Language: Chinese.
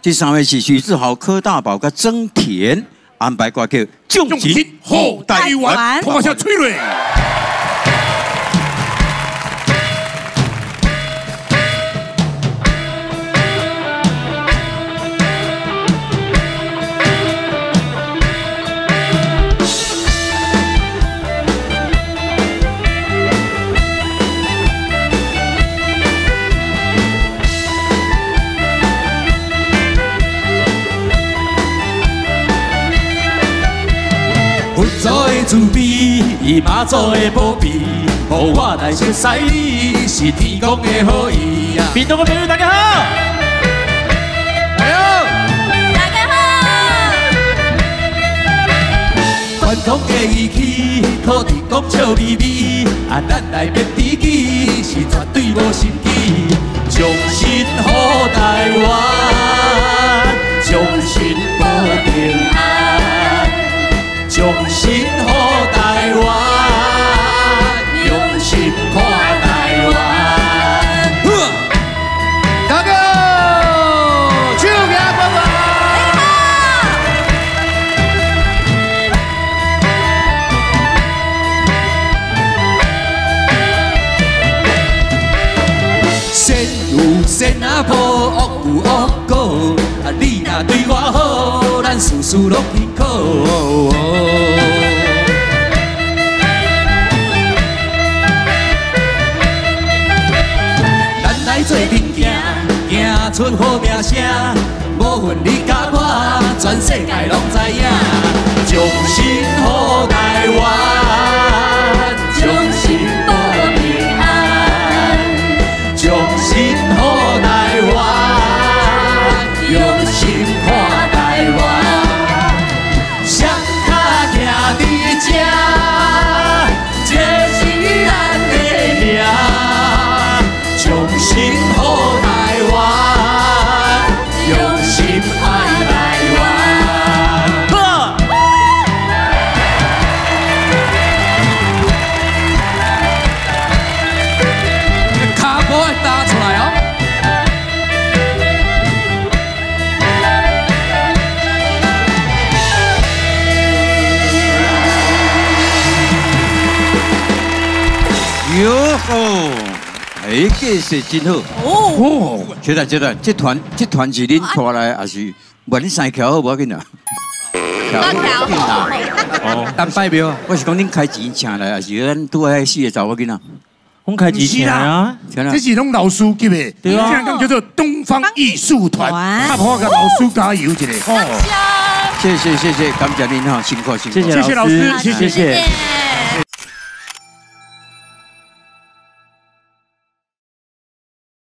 第三位是徐志豪、柯大宝跟曾田安排歌曲《重情后台湾》，看下崔瑞。做的滋味，伊妈祖的宝贝，互我来熟悉你，是天公的好意啊！屏东的朋友大家好，加油！大家好。传统的仪器，土地公笑眯眯，啊，咱来变知己，是绝对无心机，将心好台湾，善啊报，恶有恶果。啊，你若对我好，咱事事拢轻巧。咱来做阵行，行出好名声。无分你甲我，全世界拢知影。哟吼！哎，这是真好哦！接待接待，这团这团是恁拖来，还是问你三桥好不要紧啊？三桥好。哦，当代表，我是讲恁开钱请来，还是咱拄爱四个查某囡仔？我开钱请啊！这是拢老师级的，对啊，这个叫做东方艺术团，他好给老师加油一下。哦，谢谢谢谢，感谢您哈，辛苦辛苦，谢谢老师，谢谢谢谢。